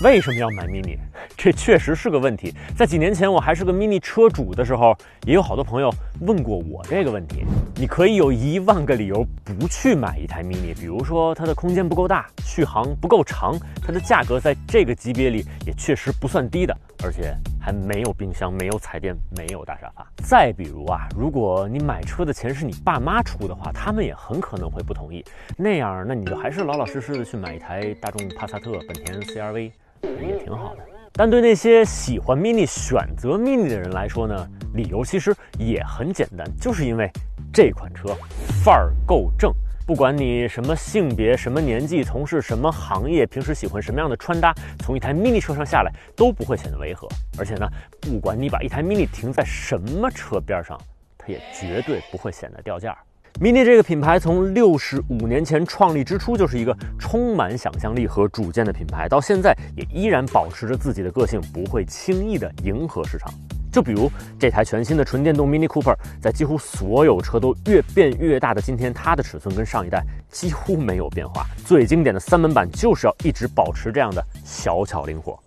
为什么要买 Mini？这确实是个问题。在几年前我还是个 Mini 车主的时候，也有好多朋友问过我这个问题。你可以有一万个理由不去买一台 Mini，比如说它的空间不够大，续航不够长，它的价格在这个级别里也确实不算低的，而且还没有冰箱、没有彩电、没有大沙发。再比如啊，如果你买车的钱是你爸妈出的话，他们也很可能会不同意。那样，那你就还是老老实实的去买一台大众帕萨特、本田 CR-V。也挺好的，但对那些喜欢 Mini、选择 Mini 的人来说呢，理由其实也很简单，就是因为这款车范儿够正。不管你什么性别、什么年纪、从事什么行业，平时喜欢什么样的穿搭，从一台 Mini 车上下来都不会显得违和。而且呢，不管你把一台 Mini 停在什么车边上，它也绝对不会显得掉价。Mini 这个品牌从六十五年前创立之初就是一个充满想象力和主见的品牌，到现在也依然保持着自己的个性，不会轻易的迎合市场。就比如这台全新的纯电动 Mini Cooper，在几乎所有车都越变越大的今天，它的尺寸跟上一代几乎没有变化。最经典的三门版就是要一直保持这样的小巧灵活。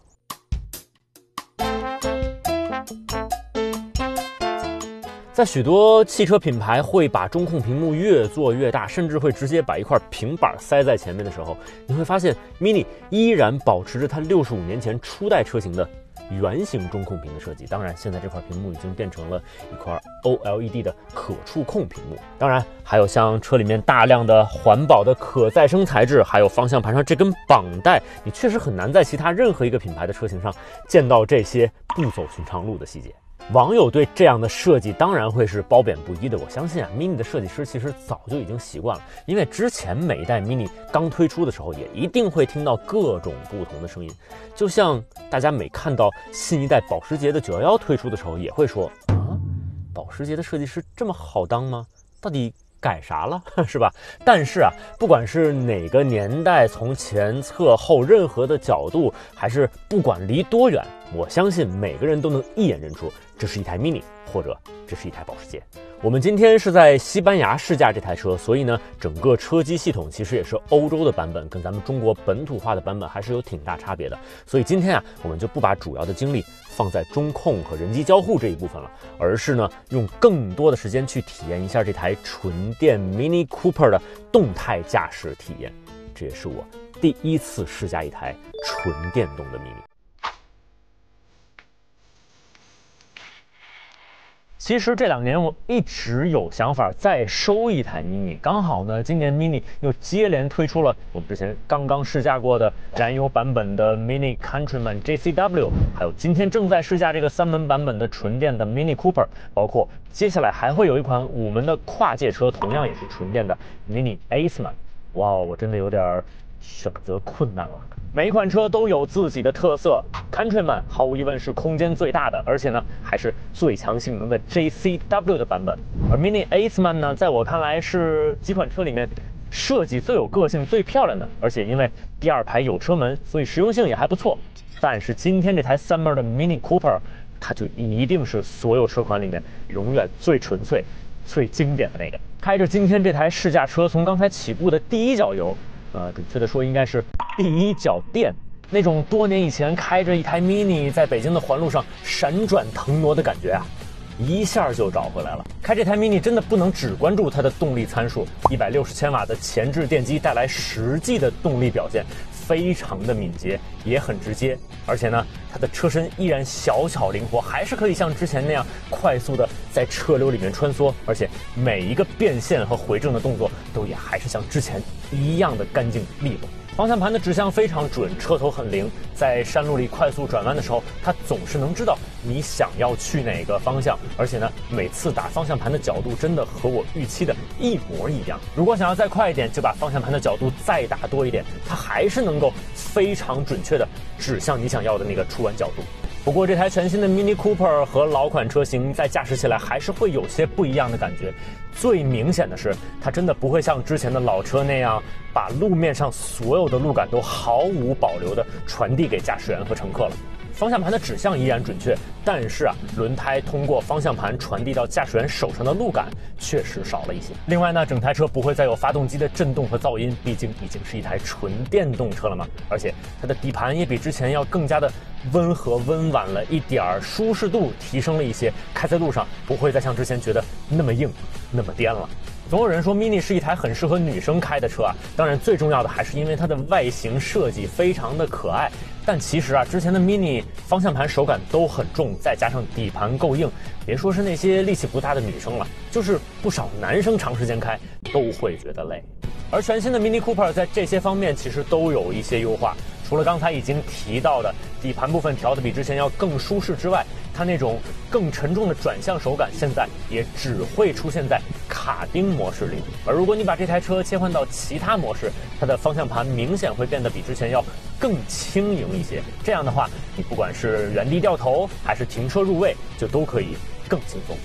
在许多汽车品牌会把中控屏幕越做越大，甚至会直接把一块平板塞在前面的时候，你会发现 Mini 依然保持着它六十五年前初代车型的圆形中控屏的设计。当然，现在这块屏幕已经变成了一块 OLED 的可触控屏幕。当然，还有像车里面大量的环保的可再生材质，还有方向盘上这根绑带，你确实很难在其他任何一个品牌的车型上见到这些不走寻常路的细节。网友对这样的设计当然会是褒贬不一的。我相信啊，Mini 的设计师其实早就已经习惯了，因为之前每一代 Mini 刚推出的时候，也一定会听到各种不同的声音。就像大家每看到新一代保时捷的911推出的时候，也会说啊，保时捷的设计师这么好当吗？到底改啥了，是吧？但是啊，不管是哪个年代，从前侧后任何的角度，还是不管离多远，我相信每个人都能一眼认出。这是一台 Mini，或者这是一台保时捷。我们今天是在西班牙试驾这台车，所以呢，整个车机系统其实也是欧洲的版本，跟咱们中国本土化的版本还是有挺大差别的。所以今天啊，我们就不把主要的精力放在中控和人机交互这一部分了，而是呢，用更多的时间去体验一下这台纯电 Mini Cooper 的动态驾驶体验。这也是我第一次试驾一台纯电动的 Mini。其实这两年我一直有想法再收一台 mini，刚好呢，今年 mini 又接连推出了我们之前刚刚试驾过的燃油版本的 mini Countryman JCW，还有今天正在试驾这个三门版本的纯电的 mini Cooper，包括接下来还会有一款五门的跨界车，同样也是纯电的 mini Aceman。哇，我真的有点选择困难了。每一款车都有自己的特色，Countryman 毫无疑问是空间最大的，而且呢还是最强性能的 JCW 的版本。而 Mini Aceman 呢，在我看来是几款车里面设计最有个性、最漂亮的，而且因为第二排有车门，所以实用性也还不错。但是今天这台 Summer 的 Mini Cooper，它就一定是所有车款里面永远最纯粹、最经典的那个。开着今天这台试驾车，从刚才起步的第一脚油。呃，准确的说，应该是第一脚垫，那种多年以前开着一台 Mini 在北京的环路上闪转腾挪的感觉啊，一下就找回来了。开这台 Mini 真的不能只关注它的动力参数，一百六十千瓦的前置电机带来实际的动力表现。非常的敏捷，也很直接，而且呢，它的车身依然小巧灵活，还是可以像之前那样快速的在车流里面穿梭，而且每一个变线和回正的动作都也还是像之前一样的干净利落。方向盘的指向非常准，车头很灵，在山路里快速转弯的时候，它总是能知道你想要去哪个方向，而且呢，每次打方向盘的角度真的和我预期的一模一样。如果想要再快一点，就把方向盘的角度再打多一点，它还是能够非常准确的指向你想要的那个出弯角度。不过这台全新的 Mini Cooper 和老款车型在驾驶起来还是会有些不一样的感觉。最明显的是，它真的不会像之前的老车那样，把路面上所有的路感都毫无保留地传递给驾驶员和乘客了。方向盘的指向依然准确，但是啊，轮胎通过方向盘传递到驾驶员手上的路感确实少了一些。另外呢，整台车不会再有发动机的震动和噪音，毕竟已经是一台纯电动车了嘛。而且它的底盘也比之前要更加的温和温婉了一点儿，舒适度提升了一些，开在路上不会再像之前觉得那么硬、那么颠了。总有人说 Mini 是一台很适合女生开的车啊，当然最重要的还是因为它的外形设计非常的可爱。但其实啊，之前的 Mini 方向盘手感都很重，再加上底盘够硬，别说是那些力气不大的女生了，就是不少男生长时间开都会觉得累。而全新的 Mini Cooper 在这些方面其实都有一些优化。除了刚才已经提到的底盘部分调的比之前要更舒适之外，它那种更沉重的转向手感现在也只会出现在卡丁模式里。而如果你把这台车切换到其他模式，它的方向盘明显会变得比之前要更轻盈一些。这样的话，你不管是原地掉头还是停车入位，就都可以更轻松。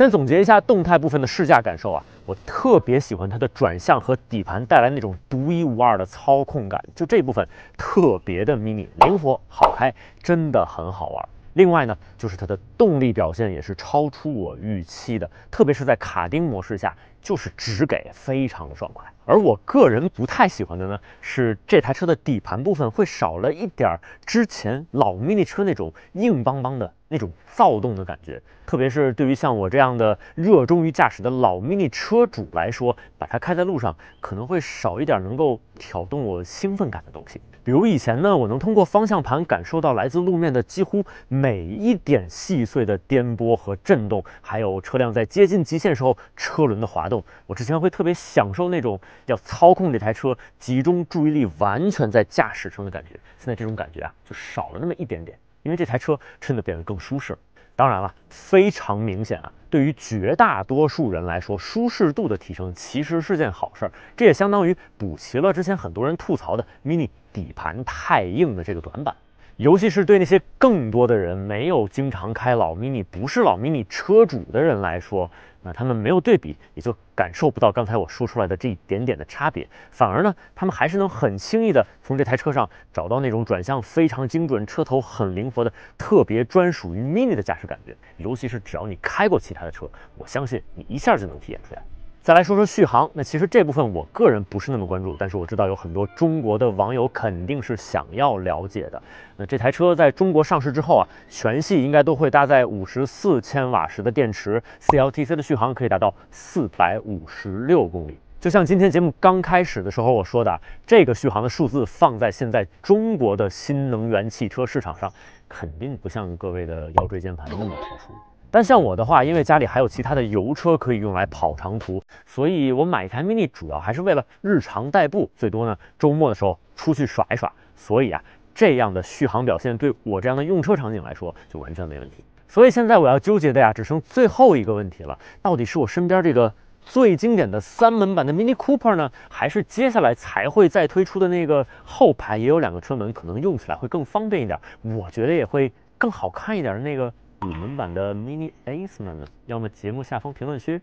先总结一下动态部分的试驾感受啊，我特别喜欢它的转向和底盘带来那种独一无二的操控感，就这部分特别的 mini，灵活好开，真的很好玩。另外呢，就是它的动力表现也是超出我预期的，特别是在卡丁模式下，就是直给，非常的爽快。而我个人不太喜欢的呢，是这台车的底盘部分会少了一点之前老 mini 车那种硬邦邦的。那种躁动的感觉，特别是对于像我这样的热衷于驾驶的老 mini 车主来说，把它开在路上可能会少一点能够挑动我兴奋感的东西。比如以前呢，我能通过方向盘感受到来自路面的几乎每一点细碎的颠簸和震动，还有车辆在接近极限时候车轮的滑动。我之前会特别享受那种要操控这台车，集中注意力完全在驾驶上的感觉。现在这种感觉啊，就少了那么一点点。因为这台车真的变得更舒适，当然了，非常明显啊，对于绝大多数人来说，舒适度的提升其实是件好事儿，这也相当于补齐了之前很多人吐槽的 Mini 底盘太硬的这个短板。尤其是对那些更多的人没有经常开老 Mini、不是老 Mini 车主的人来说，那他们没有对比，也就感受不到刚才我说出来的这一点点的差别。反而呢，他们还是能很轻易的从这台车上找到那种转向非常精准、车头很灵活的特别专属于 Mini 的驾驶感觉。尤其是只要你开过其他的车，我相信你一下就能体验出来。再来说说续航，那其实这部分我个人不是那么关注，但是我知道有很多中国的网友肯定是想要了解的。那这台车在中国上市之后啊，全系应该都会搭载五十四千瓦时的电池，CLTC 的续航可以达到四百五十六公里。就像今天节目刚开始的时候我说的，这个续航的数字放在现在中国的新能源汽车市场上，肯定不像各位的腰椎间盘那么突出。但像我的话，因为家里还有其他的油车可以用来跑长途，所以我买一台 mini 主要还是为了日常代步，最多呢周末的时候出去耍一耍。所以啊，这样的续航表现对我这样的用车场景来说就完全没问题。所以现在我要纠结的呀，只剩最后一个问题了：到底是我身边这个最经典的三门版的 Mini Cooper 呢，还是接下来才会再推出的那个后排也有两个车门，可能用起来会更方便一点，我觉得也会更好看一点的那个？你们版的 Mini Ace 们？要么节目下方评论区，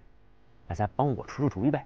大家帮我出出主意呗。